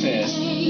Sis.